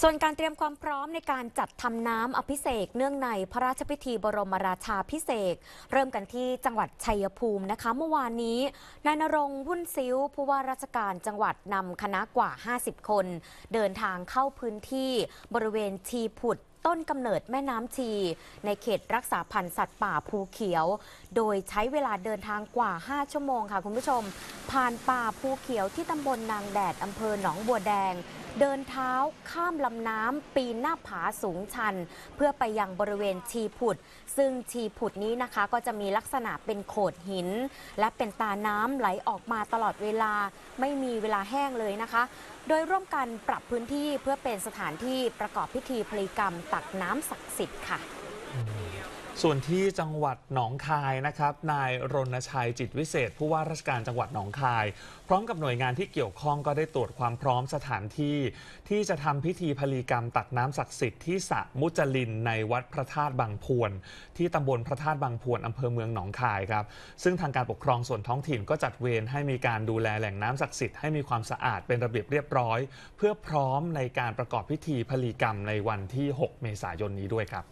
ส่วนการเตรียมความพร้อมในการจัดทำน้ำอภิเษกเนื่องในพระราชพิธีบรมราชาพิเศษ เริ่มกันที่จังหวัดชัยภูมินะคะ เมื่อวานนี้นายนรงวุ่นซิ้ว ผู้ว่าราชการจังหวัดนำคณะกว่า 50 คน เดินทางเข้าพื้นที่บริเวณชีผุดต้นกำเนิดแม่น้ำชี ในเขตรักษาพันธุ์สัตว์ป่าภูเขียว โดยใช้เวลาเดินทางกว่า 5 ชั่วโมงค่ะคุณผู้ชม ผ่านป่าภูเขียวที่ตำบลนางแดดอำเภอหนองบัวแดง เดินเท้าข้ามลำน้ำปีนหน้าผาสูงชัน เพื่อไปยังบริเวณชีผุด ซึ่งชีผุดนี้นะคะก็จะมีลักษณะเป็นโขดหิน และเป็นตาน้ำไหลออกมาตลอดเวลา ไม่มีเวลาแห้งเลยนะคะ โดยร่วมกันปรับพื้นที่เพื่อเป็นสถานที่ประกอบพิธีพลีกรรมตักน้ำศักดิ์สิทธิ์ค่ะ ส่วนที่จังหวัดหนองคายนะครับ นายรณชัยจิตวิเศษ ผู้ว่าราชการจังหวัดหนองคาย พร้อมกับหน่วยงานที่เกี่ยวข้องก็ได้ตรวจความพร้อมสถานที่ ที่จะทำพิธีพลีกรรมตักน้ำศักดิ์สิทธิ์ที่สระมุจลินในวัดพระธาตุบางพวน ที่ตำบลพระธาตุบางพวนอำเภอเมืองหนองคายครับ ซึ่งทางการปกครองส่วนท้องถิ่นก็จัดเวรให้มีการดูแลแหล่งน้ำศักดิ์สิทธิ์ให้มีความสะอาดเป็นระเบียบเรียบร้อย เพื่อพร้อมในการประกอบพิธีพลีกรรมในวันที่ 6 เมษายนนี้ด้วยครับ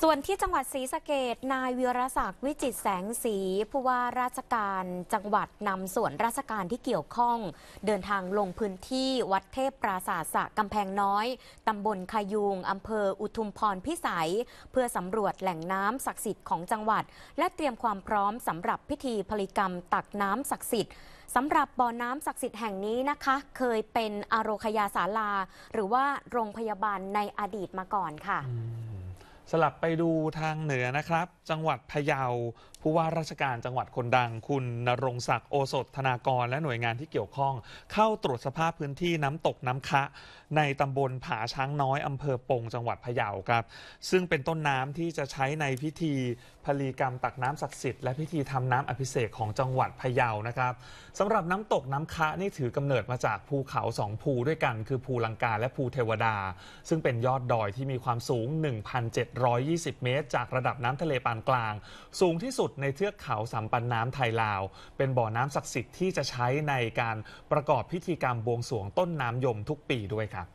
ส่วนที่จังหวัดศรีสะเกดนายวิรศักดิ์วิจิตแสงสีผู้ว่าราชการจังหวัดนำส่วนราชการที่เกี่ยวข้อง เดินทางลงพื้นที่วัดเทพปราสาทสะกำแพงน้อยตำบลคายุงอำเภออุทุมพรพิสัย เพื่อสำรวจแหล่งน้ำศักดิ์สิทธิ์ของจังหวัด และเตรียมความพร้อมสำหรับพิธีพลิกรรมตักน้ำศักดิ์สิทธิ์สำหรับบ่อน้ำศักดิ์สิทธิ์แห่งนี้นะคะ เคยเป็นอโรคยาศาลา หรือว่าโรงพยาบาลในอดีตมาก่อนค่ะ สลับไปดูทางเหนือนะครับ จังหวัดพะเยาผู้ว่าราชการจังหวัดคนดัง คุณนรงศักดิ์โอสถธนากร และหน่วยงานที่เกี่ยวข้อง เข้าตรวจสภาพพื้นที่น้ำตกน้ำคะ ในตำบลผาช้างน้อยอำเภอปงจังหวัดพะเยาครับ ซึ่งเป็นต้นน้ำที่จะใช้ในพิธีพลีกรรมตักน้ำศักดิ์สิทธิ์และพิธีทำน้ำอภิเษกของจังหวัดพะเยานะครับสำหรับน้ำตกน้ำคะนี่ถือกำเนิดมาจากภูเขาสองภูด้วยกัน คือภูลังกาและภูเทวดา ซึ่งเป็นยอดดอยที่มีความสูง1,720 เมตร จากระดับน้ำทะเลปานกลาง สูงที่สุดในเทือกเขาสัมปันน้ำไทยลาว เป็นบ่อน้ำศักดิ์สิทธิ์ที่จะใช้ในการประกอบพิธีกรรมบวงสรวงต้นน้ำยมทุกปีด้วยครับ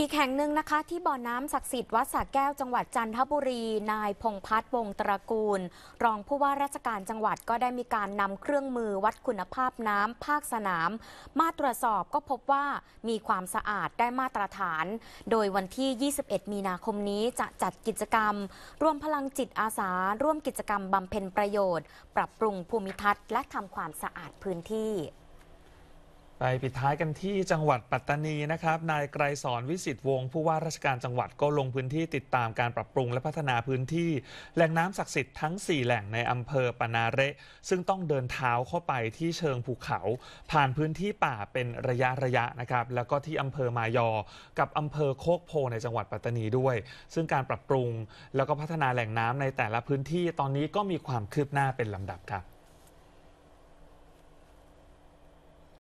อีกแห่งหนึ่งนะคะ ที่บ่อน้ำศักดิ์สิทธิ์วัดสระแก้วจังหวัดจันทบุรี นายพงพัฒน์วงศ์ตระกูล รองผู้ว่าราชการจังหวัดก็ได้มีการนำเครื่องมือวัดคุณภาพน้ำภาคสนาม มาตรวจสอบก็พบว่ามีความสะอาดได้มาตรฐาน โดยวันที่ 21 มีนาคมนี้จะจัดกิจกรรม ร่วมพลังจิตอาสา ร่วมกิจกรรมบำเพ็ญประโยชน์ ปรับปรุงภูมิทัศน์และทำความสะอาดพื้นที่ ไปปิดท้ายกันที่จังหวัดปัตตานีนะครับ นายไกรสอนวิสิตวงศ์ผู้ว่าราชการจังหวัดก็ลงพื้นที่ติดตามการปรับปรุงและพัฒนาพื้นที่ แหล่งน้ำศักดิ์สิทธิ์ทั้ง 4 แหล่งในอำเภอปานาเระซึ่งต้องเดินเท้าเข้าไปที่เชิงภูเขา ผ่านพื้นที่ป่าเป็นระยะระยะนะครับแล้วก็ที่อำเภอมายอ กับอำเภอโคกโพในจังหวัดปัตตานีด้วย ซึ่งการปรับปรุงแล้วก็พัฒนาแหล่งน้ำในแต่ละพื้นที่ตอนนี้ก็มีความคืบหน้าเป็นลำดับครับ